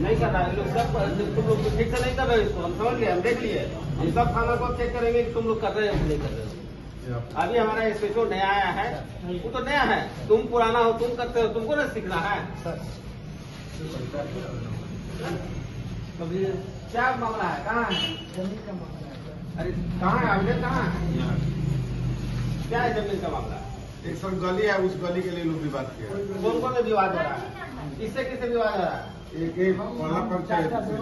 नहीं कर रहा है लोग सब तुम लोग ठीक से नहीं कर रहे इसको। हम समझ गए, हम देख लिए। ये सब थाना को चेक करेंगे कि तुम लोग कर रहे हो नहीं कर रहे हो। अभी हमारा एसपीओ नया आया है। वो तो नया है। तुम पुराना हो तुम करते हो तुमको ना सीखना है। क्या मामला है? कहाँ है? अरे कहाँ है? अभिनय कहाँ है? क्या है ज़मीन का मामला? एक सब गली है उस गली के लिए लोग विवाद किया। कौन कौन से विवाद हो रहा है? किससे किससे विवाद हो रहा है? एक एक पंचायत। से।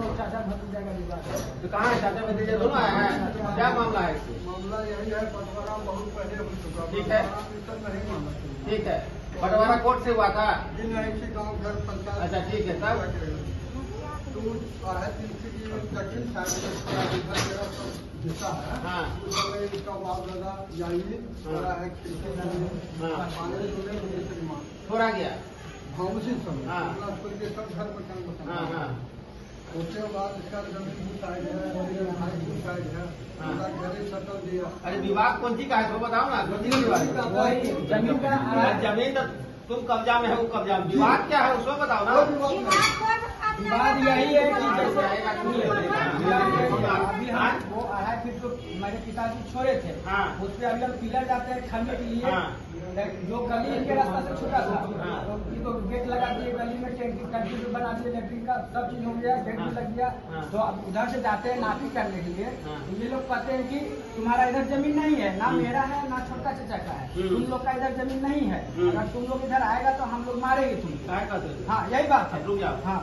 तो कहाँ है? चाचा भतीजे दोनों आए हैं। क्या मामला है? मामला यही है बंटवारा बहुत पहले हो चुका ठीक है। ठीक है। बंटवारा कोर्ट से हुआ था? गाँव घर पंचायत। अच्छा ठीक है तब। तो है की दक्षिण साइड पूरा हिस्सा है। हाँ। इसका बाप दादा जाइए। पूरा है हाँ। छोड़ा गया। फाउंसी समय हाँ। के सब घर मकान हाँ मकान हाँ उसके बाद इसका ज़मीन साइड है साइड है हाँ। अरे विवाद कौन सी का है तो बताओ ना कौन सी का विवाद ज़मीन का ज़मीन तो तुम कब्जा में है वो कब्जा में विवाद क्या है उसको बताओ ना विवाद यही है कि हाँ? फीट मेरे पिताजी छोड़े थे हाँ। उस पर अभी हम पिलर जाते हैं खड़ने के लिए हाँ। जो गली इनके रास्ता से छोटा था हाँ। तो गेट लगा दिए गली में भी बना दिए लेट्रिन का सब चीज़ हो गया गेट हाँ। भी लग गया हाँ। तो अब उधर से जाते हैं नापी करने के लिए हाँ। तो ये लोग कहते हैं कि तुम्हारा इधर ज़मीन नहीं है ना हम्म। मेरा है ना छोटा चाचा का है हम्म। तुम लोग का इधर ज़मीन नहीं है हम्म। अगर तुम लोग इधर आएगा तो हम लोग मारेंगे कहते हो? हाँ यही बात है हाँ